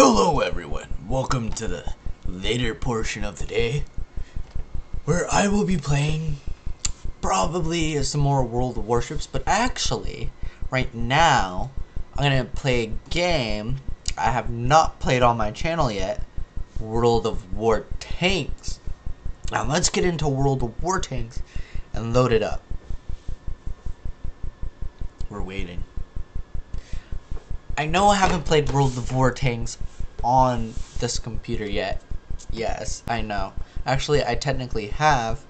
Hello, everyone. Welcome to the later portion of the day where I will be playing probably some more World of Warships, but actually, right now, I'm going to play a game I have not played on my channel yet World of War Tanks. Now, let's get into World of War Tanks and load it up. We're waiting. I know I haven't played World of War Tanks on this computer yet. Yes, I know. Actually, I technically have,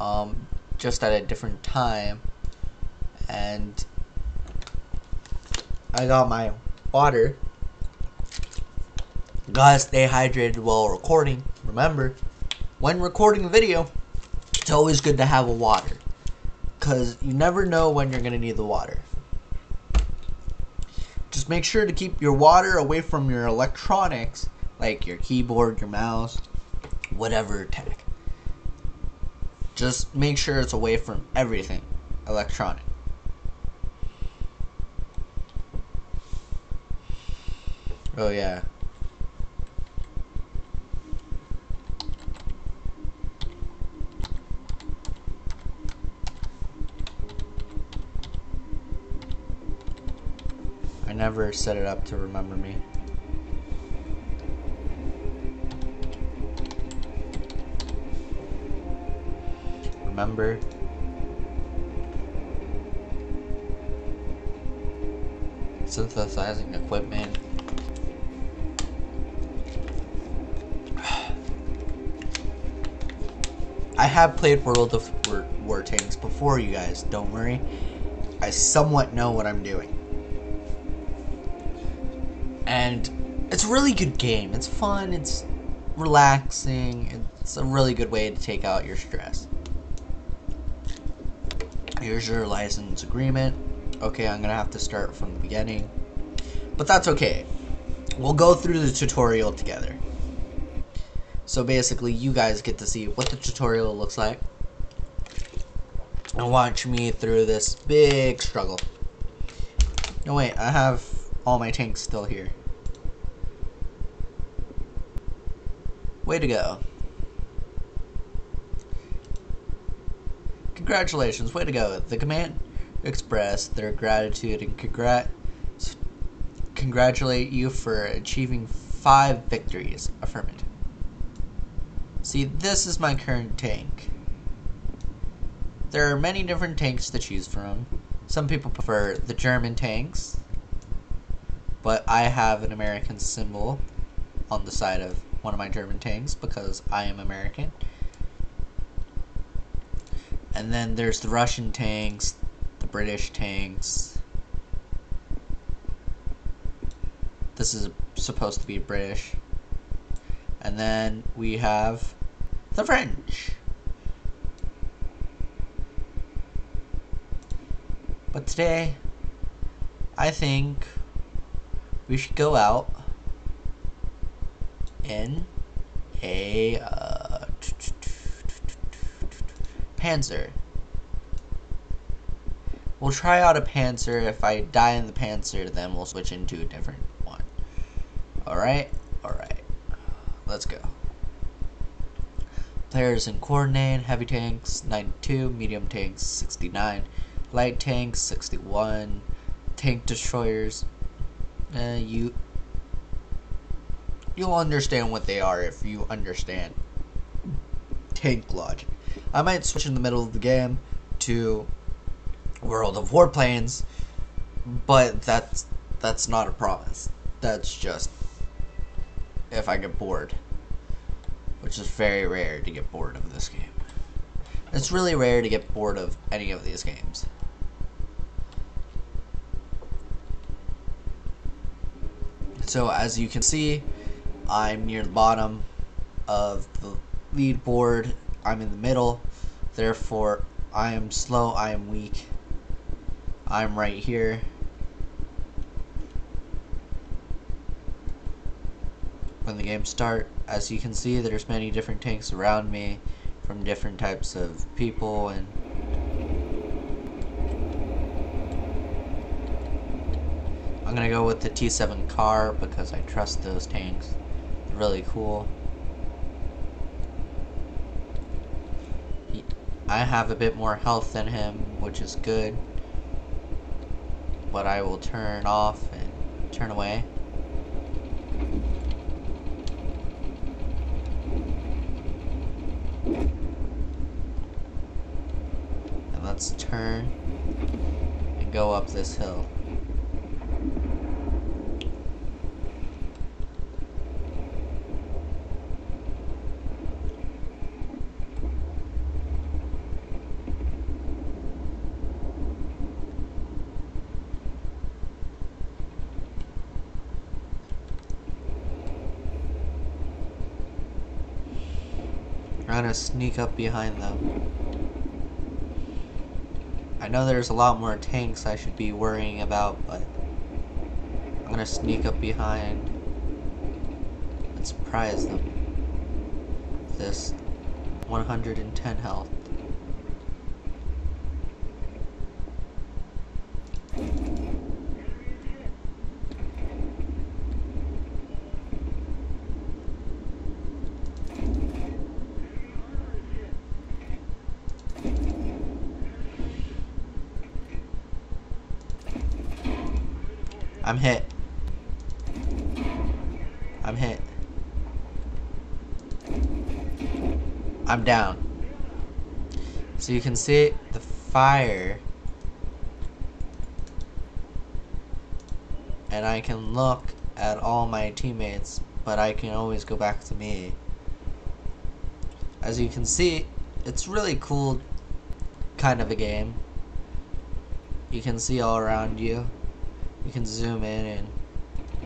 um, just at a different time. And I got my water. Gotta stay hydrated while recording. Remember, when recording a video, it's always good to have a water. Because you never know when you're going to need the water. Just make sure to keep your water away from your electronics, like your keyboard, your mouse, whatever tech. Just make sure it's away from everything electronic. Oh yeah. Set it up to remember me. Remember? Synthesizing equipment. I have played World of War, War Tanks before, you guys. Don't worry. I somewhat know what I'm doing and it's a really good game. It's fun. It's relaxing. It's a really good way to take out your stress. Here's your license agreement. Okay, I'm gonna have to start from the beginning, but that's okay. We'll go through the tutorial together. So basically, you guys get to see what the tutorial looks like and watch me through this big struggle. No, wait, I have all my tanks still here. Way to go. Congratulations, way to go. The command expressed their gratitude and congrat congratulate you for achieving five victories. Affirmative. See, this is my current tank. There are many different tanks to choose from. Some people prefer the German tanks, but I have an American symbol on the side of one of my German tanks because I am American. And then there's the Russian tanks, the British tanks. This is supposed to be British. And then we have the French. But today, I think we should go out in a uh, Panzer. We'll try out a Panzer. If I die in the Panzer, then we'll switch into a different one. Alright? Alright. Let's go. Players in coordinate, heavy tanks, 92, medium tanks, 69, light tanks, 61, tank destroyers, uh, you you'll understand what they are if you understand tank logic. I might switch in the middle of the game to World of Warplanes, but that's that's not a promise. That's just if I get bored, which is very rare to get bored of this game. It's really rare to get bored of any of these games. So as you can see, I'm near the bottom of the lead board. I'm in the middle. Therefore, I am slow, I am weak. I'm right here. When the game start, as you can see, there's many different tanks around me from different types of people and gonna go with the T7 car because I trust those tanks. Really cool. He, I have a bit more health than him, which is good. But I will turn off and turn away. And let's turn and go up this hill. Sneak up behind them. I know there's a lot more tanks I should be worrying about, but I'm gonna sneak up behind and surprise them. This 110 health. I'm hit. I'm hit. I'm down. So you can see the fire. And I can look at all my teammates, but I can always go back to me. As you can see, it's really cool kind of a game. You can see all around you you can zoom in and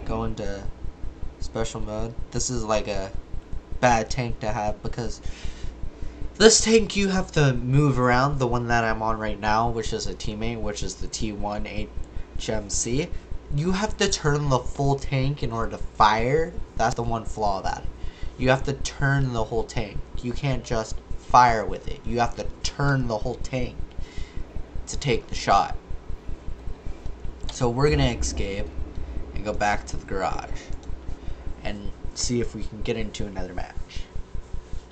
go into special mode. This is like a bad tank to have because this tank you have to move around. The one that I'm on right now, which is a teammate, which is the T1 HMC. You have to turn the full tank in order to fire. That's the one flaw about it. You have to turn the whole tank. You can't just fire with it. You have to turn the whole tank to take the shot. So we're gonna escape and go back to the garage and see if we can get into another match.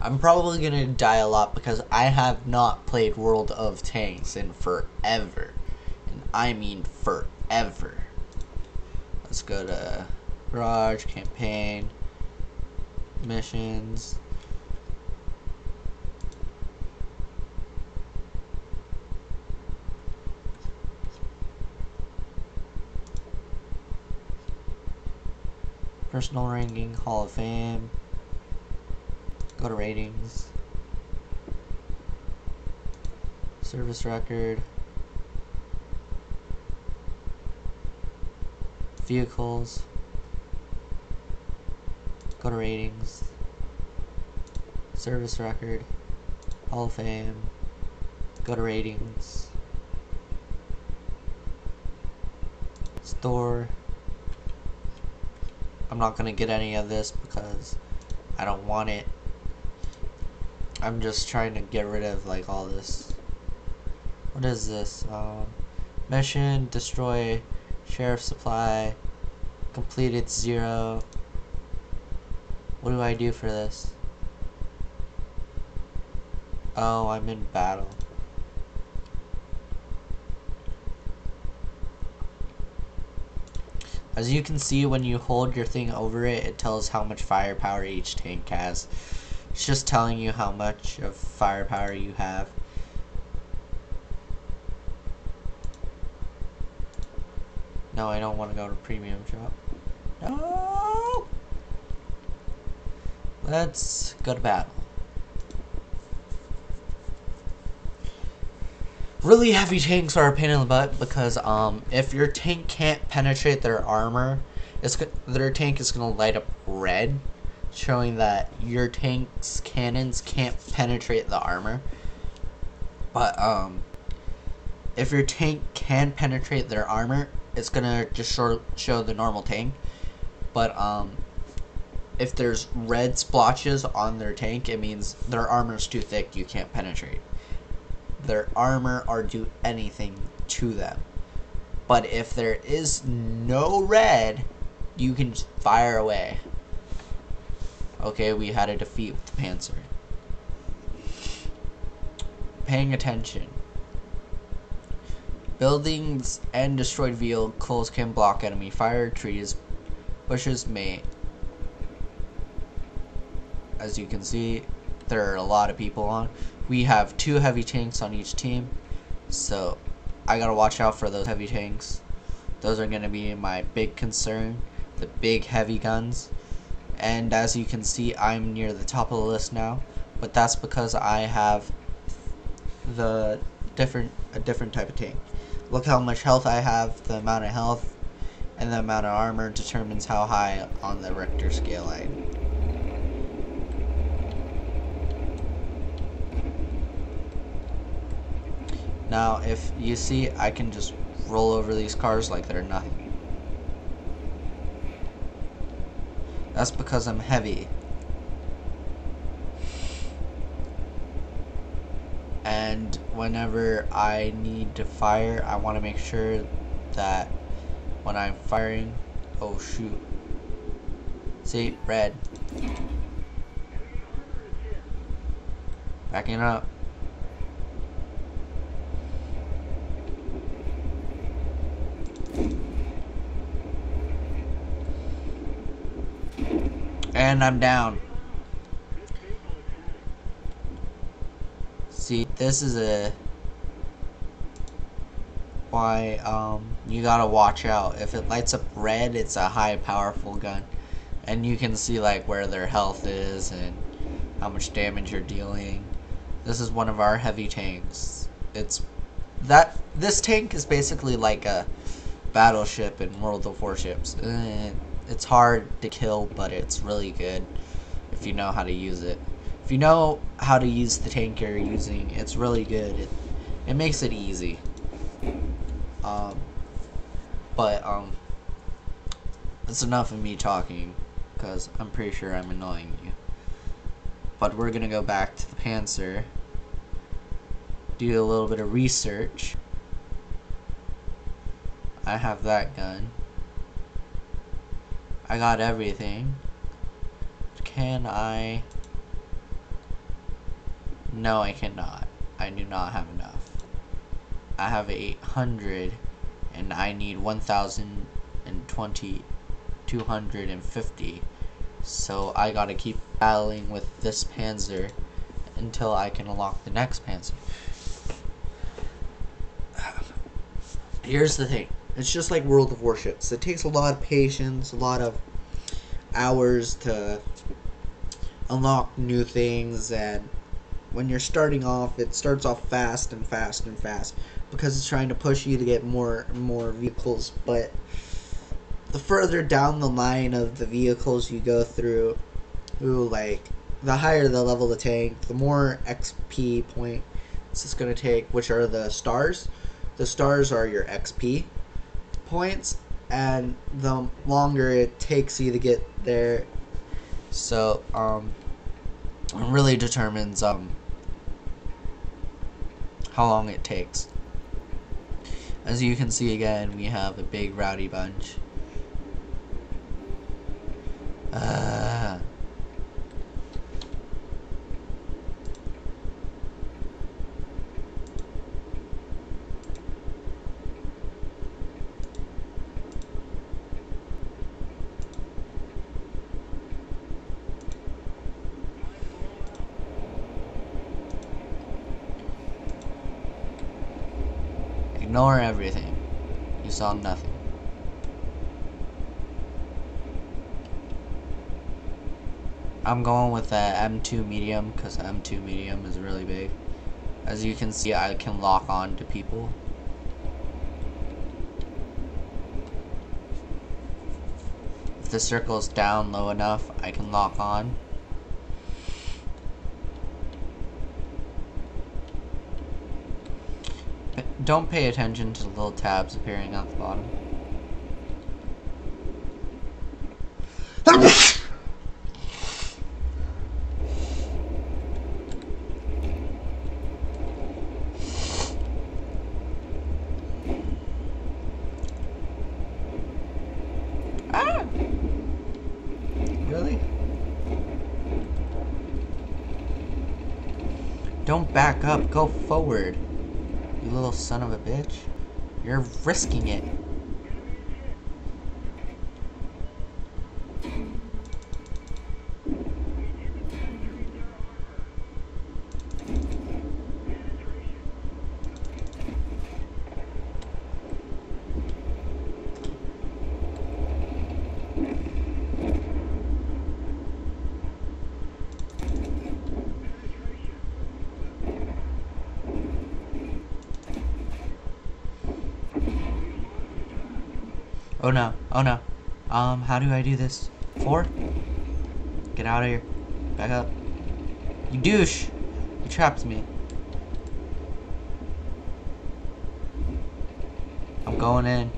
I'm probably gonna die a lot because I have not played World of Tanks in forever. And I mean forever. Let's go to garage, campaign, missions. Personal ranking, Hall of Fame. Go to ratings. Service record. Vehicles. Go to ratings. Service record. Hall of Fame. Go to ratings. Store. I'm not gonna get any of this because I don't want it. I'm just trying to get rid of like all this. What is this? Um, mission, destroy sheriff supply, completed zero. What do I do for this? Oh, I'm in battle. As you can see, when you hold your thing over it, it tells how much firepower each tank has. It's just telling you how much of firepower you have. No, I don't want to go to premium shop. No! Let's go to battle. really heavy tanks are a pain in the butt because um, if your tank can't penetrate their armor, it's their tank is gonna light up red, showing that your tank's cannons can't penetrate the armor. But um, if your tank can penetrate their armor, it's gonna just show, show the normal tank. But um, if there's red splotches on their tank, it means their armor is too thick, you can't penetrate their armor or do anything to them. But if there is no red, you can fire away. Okay, we had a defeat with the Panzer. Paying attention. Buildings and destroyed vehicles can block enemy fire. Trees, bushes may. As you can see, there are a lot of people on. We have two heavy tanks on each team. So, I gotta watch out for those heavy tanks. Those are gonna be my big concern. The big heavy guns. And as you can see, I'm near the top of the list now. But that's because I have the different a different type of tank. Look how much health I have, the amount of health and the amount of armor determines how high on the Richter scale I am. Now, if you see, I can just roll over these cars like they're nothing. That's because I'm heavy. and whenever I need to fire I want to make sure that when I'm firing oh shoot. See red. Backing up and I'm down See, this is a why um, you gotta watch out. If it lights up red, it's a high powerful gun. And you can see like where their health is and how much damage you're dealing. This is one of our heavy tanks. It's that this tank is basically like a battleship in World of Warships. It's hard to kill, but it's really good if you know how to use it if you know how to use the tank you're using, it's really good. It, it makes it easy. Um, but, um, that's enough of me talking, because I'm pretty sure I'm annoying you. But we're gonna go back to the Panzer, do a little bit of research. I have that gun. I got everything. Can I... No, I cannot. I do not have enough. I have 800 and I need 1,020, 250. So I gotta keep battling with this Panzer until I can unlock the next Panzer. Here's the thing. It's just like World of Warships. It takes a lot of patience, a lot of hours to unlock new things and when you're starting off, it starts off fast and fast and fast because it's trying to push you to get more and more vehicles. But the further down the line of the vehicles you go through, ooh, like the higher the level of the tank, the more XP points it's going to take, which are the stars. The stars are your XP points, and the longer it takes you to get there, so um, it really determines um how long it takes. As you can see again, we have a big rowdy bunch. Uh, Ignore everything. You saw nothing. I'm going with the M2 medium because M2 medium is really big. As you can see, I can lock on to people. If the circle is down low enough, I can lock on. don't pay attention to the little tabs appearing at the bottom. ah! Really? Don't back up, go forward. You little son of a bitch. You're risking it. Oh no, oh no. Um, how do I do this? Four? Get out of here. Back up. You douche! You trapped me. I'm going in.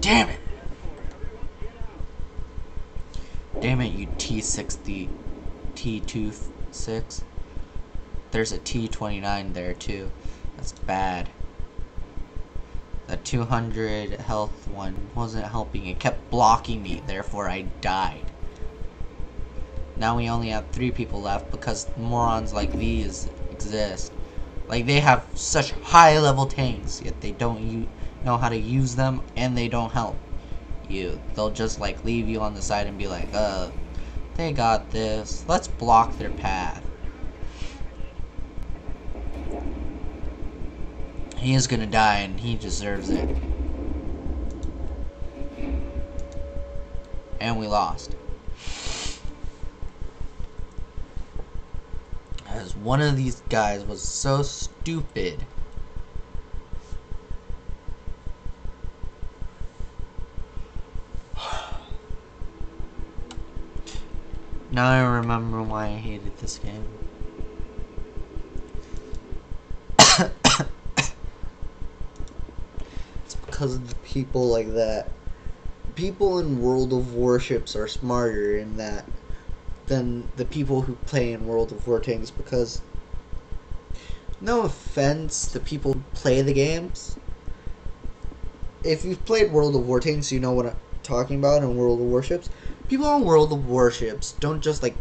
Damn it! Damn it, you T60 T26. There's a T29 there too. That's bad. The 200 health one wasn't helping. It kept blocking me, therefore I died. Now we only have three people left because morons like these exist. Like they have such high level tanks, yet they don't know how to use them and they don't help you. They'll just like leave you on the side and be like, uh, they got this. Let's block their path. He is gonna die and he deserves it. And we lost. As one of these guys was so stupid. Now I remember why I hated this game. it's because of the people like that. People in World of Warships are smarter in that than the people who play in World of War Tanks because no offense to people who play the games. If you've played World of War Tanks, you know what I'm talking about in World of Warships people on World of Warships don't just like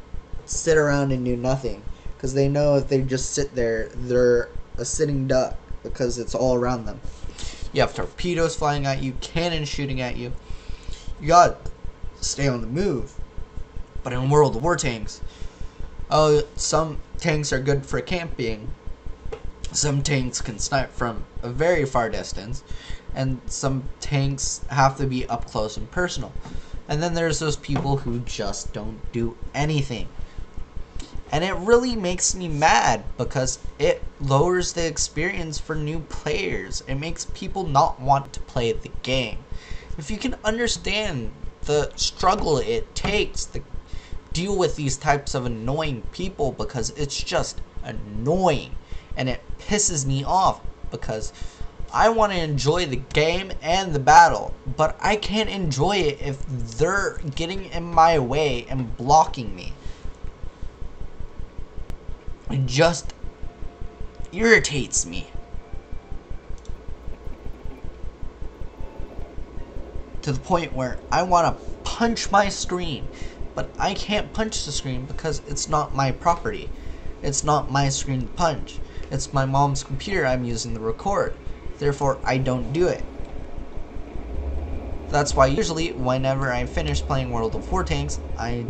sit around and do nothing because they know if they just sit there, they're a sitting duck because it's all around them. You have torpedoes flying at you, cannons shooting at you. You gotta stay on the move. But in World of War tanks, oh, some tanks are good for camping. Some tanks can snipe from a very far distance, and some tanks have to be up close and personal. And then there's those people who just don't do anything. And it really makes me mad because it lowers the experience for new players. It makes people not want to play the game. If you can understand the struggle it takes to deal with these types of annoying people because it's just annoying and it pisses me off because I want to enjoy the game and the battle, but I can't enjoy it if they're getting in my way and blocking me. It just irritates me. To the point where I want to punch my screen, but I can't punch the screen because it's not my property. It's not my screen to punch. It's my mom's computer I'm using to record. Therefore, I don't do it. That's why usually whenever I finish playing World of War Tanks, I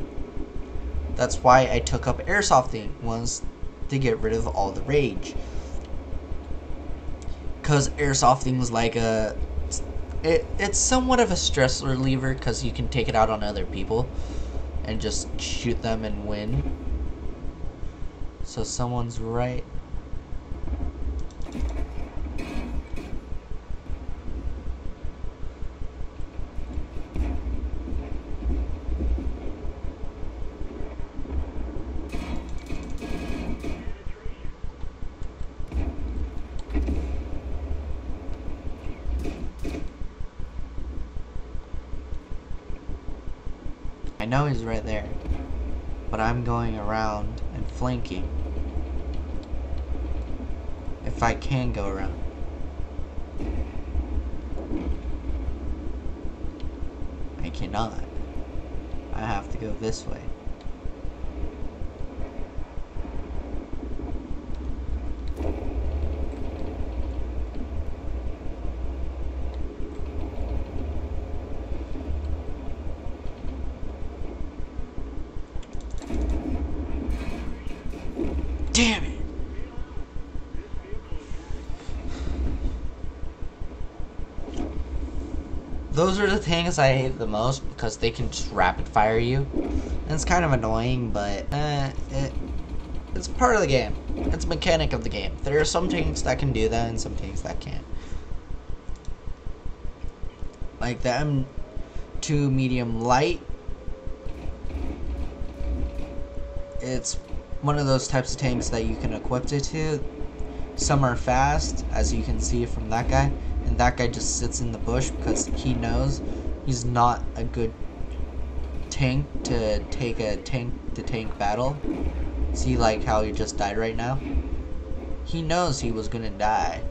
that's why I took up airsofting was to get rid of all the rage. Cause airsofting is like a it, it's somewhat of a stress reliever because you can take it out on other people and just shoot them and win. So someone's right I know he's right there, but I'm going around and flanking. If I can go around. I cannot. I have to go this way. Damn it! Those are the things I hate the most because they can just rapid fire you. And it's kind of annoying, but uh, it, it's part of the game. It's a mechanic of the game. There are some tanks that can do that and some tanks that can't. Like the M2 medium light. It's one of those types of tanks that you can equip it to. Some are fast, as you can see from that guy, and that guy just sits in the bush because he knows he's not a good tank to take a tank to tank battle. See like how he just died right now? He knows he was gonna die.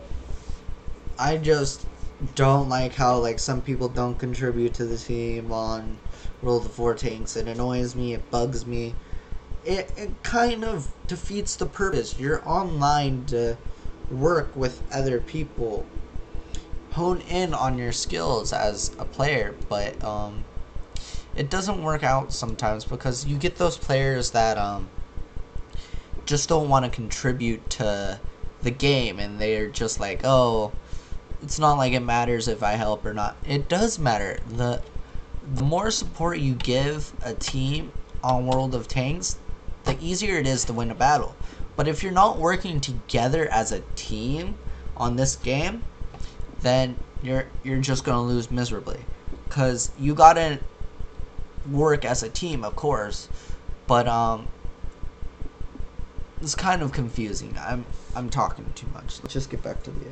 I just don't like how like some people don't contribute to the team on World of War tanks. It annoys me, it bugs me it, it kind of defeats the purpose. You're online to work with other people, hone in on your skills as a player, but um, it doesn't work out sometimes because you get those players that um, just don't want to contribute to the game and they're just like, oh, it's not like it matters if I help or not. It does matter. The the more support you give a team on World of Tanks, the easier it is to win a battle. But if you're not working together as a team on this game, then you're you're just gonna lose miserably. Cause you gotta work as a team, of course, but um, it's kind of confusing. I'm I'm talking too much. Let's just get back to the.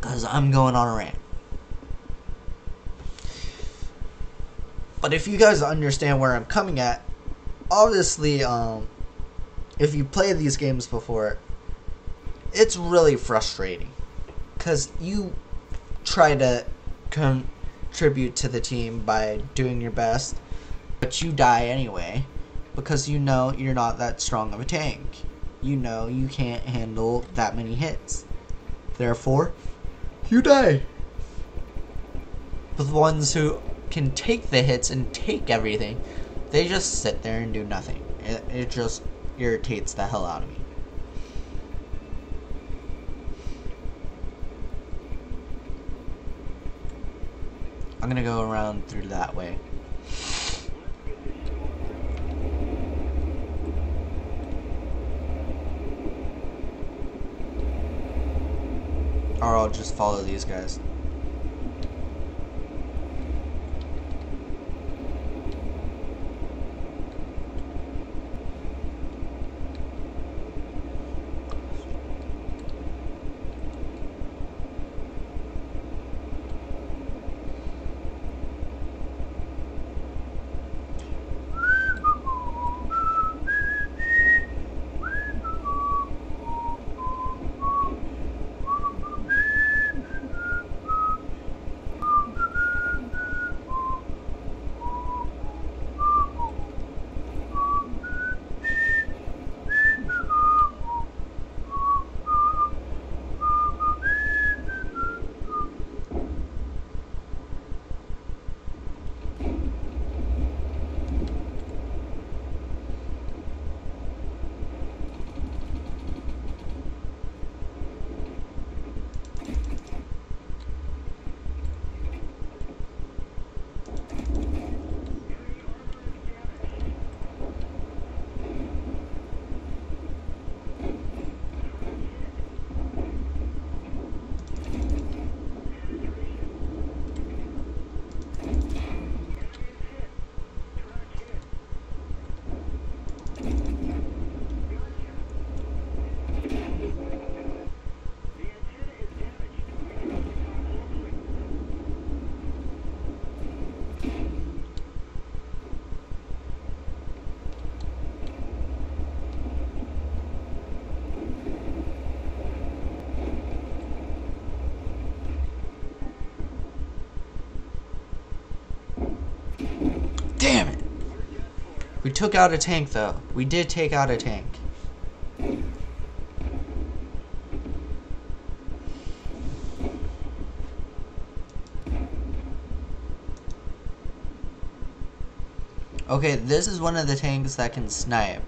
Cause I'm going on a rant. But if you guys understand where I'm coming at, obviously, um, if you play these games before, it's really frustrating because you try to contribute to the team by doing your best, but you die anyway because you know you're not that strong of a tank. You know you can't handle that many hits. Therefore, you die. But the ones who can take the hits and take everything they just sit there and do nothing. It, it just irritates the hell out of me. I'm gonna go around through that way. Or I'll just follow these guys. Took out a tank though. We did take out a tank. Okay, this is one of the tanks that can snipe.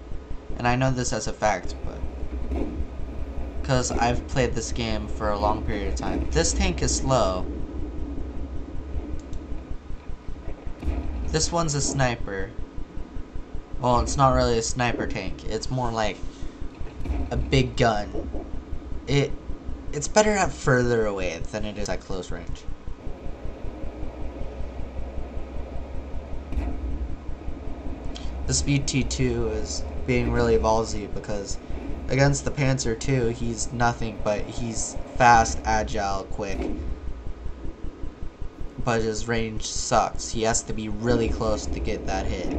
And I know this as a fact, but... Because I've played this game for a long period of time. This tank is slow. This one's a sniper. Well, it's not really a sniper tank. It's more like a big gun. It it's better at further away than it is at close range. The Speed T2 is being really ballsy because against the Panzer II, he's nothing but he's fast, agile, quick. But his range sucks. He has to be really close to get that hit.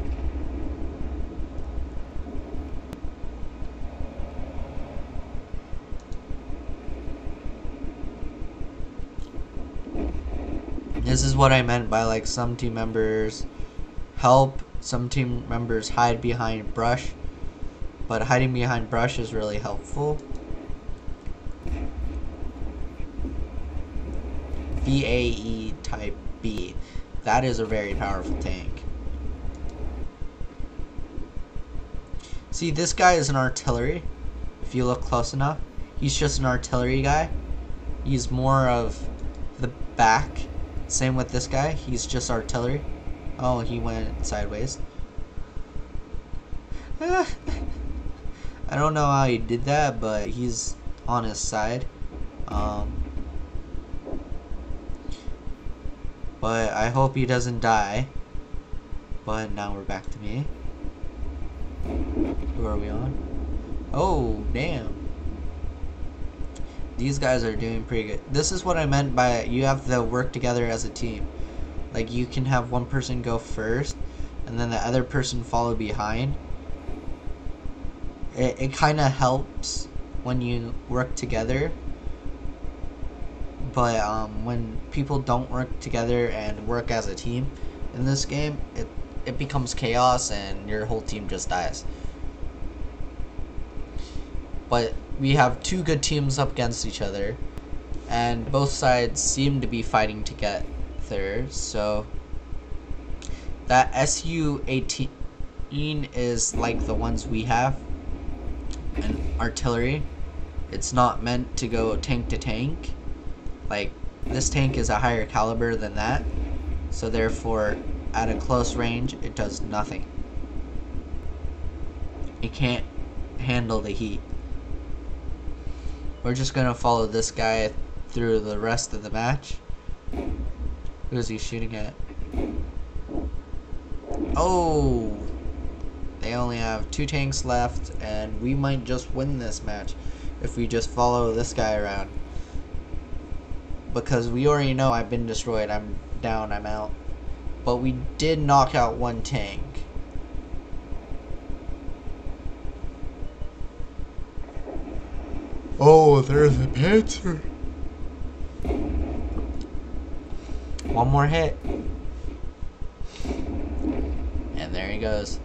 This is what I meant by like some team members help, some team members hide behind brush, but hiding behind brush is really helpful. VAE type B. That is a very powerful tank. See, this guy is an artillery. If you look close enough, he's just an artillery guy. He's more of the back same with this guy. He's just artillery. Oh, he went sideways. I don't know how he did that, but he's on his side. Um, but I hope he doesn't die. But now we're back to me. Who are we on? Oh, damn these guys are doing pretty good. This is what I meant by you have to work together as a team. Like you can have one person go first and then the other person follow behind. It, it kind of helps when you work together. But um, when people don't work together and work as a team in this game, it, it becomes chaos and your whole team just dies. But we have two good teams up against each other, and both sides seem to be fighting to get third. So that SU-18 is like the ones we have, and artillery. It's not meant to go tank to tank. Like this tank is a higher caliber than that, so therefore, at a close range, it does nothing. It can't handle the heat. We're just gonna follow this guy through the rest of the match. Who is he shooting at? Oh! They only have two tanks left, and we might just win this match if we just follow this guy around. Because we already know I've been destroyed, I'm down, I'm out. But we did knock out one tank. Oh, there's a Panzer. One more hit. And there he goes.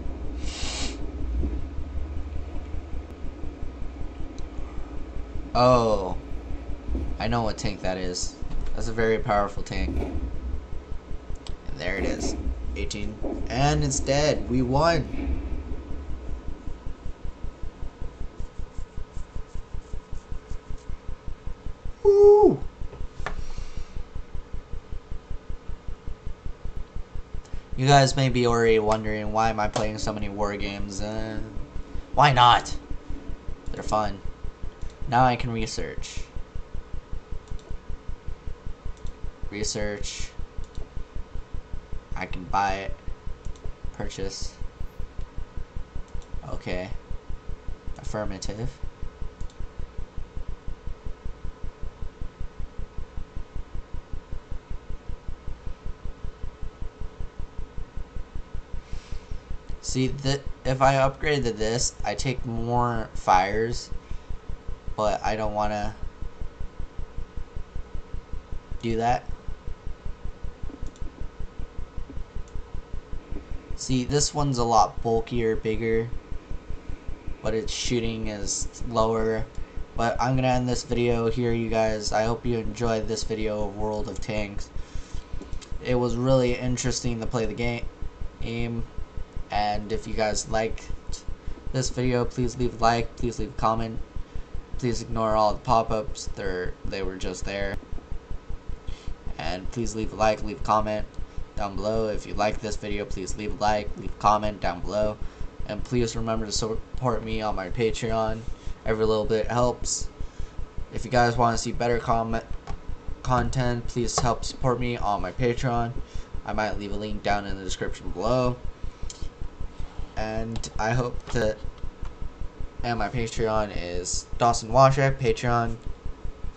Oh. I know what tank that is. That's a very powerful tank. And there it is. 18. And it's dead. We won. You guys may be already wondering why am I playing so many war games? Uh, why not? They're fun. Now I can research. Research. I can buy it. Purchase. Okay. Affirmative. See, that if I upgrade to this, I take more fires, but I don't want to do that. See, this one's a lot bulkier, bigger, but its shooting is lower. But I'm gonna end this video here, you guys. I hope you enjoyed this video of World of Tanks. It was really interesting to play the game, and if you guys liked this video, please leave a like, please leave a comment, please ignore all the pop-ups. They're they were just there, and please leave a like, leave a comment down below. If you like this video, please leave a like, leave a comment down below. And please remember to support me on my Patreon. Every little bit helps. If you guys want to see better comment content, please help support me on my Patreon. I might leave a link down in the description below. And I hope that and my Patreon is Dawson Washak, Patreon.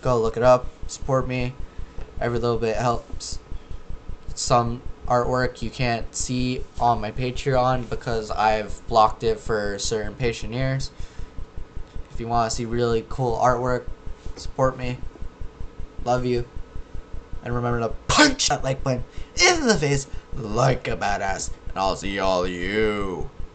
Go look it up, support me. Every little bit helps. Some artwork you can't see on my Patreon because I've blocked it for certain Patreoners. If you want to see really cool artwork, support me. Love you. And remember to punch that like button in the face like a badass. And I'll see all you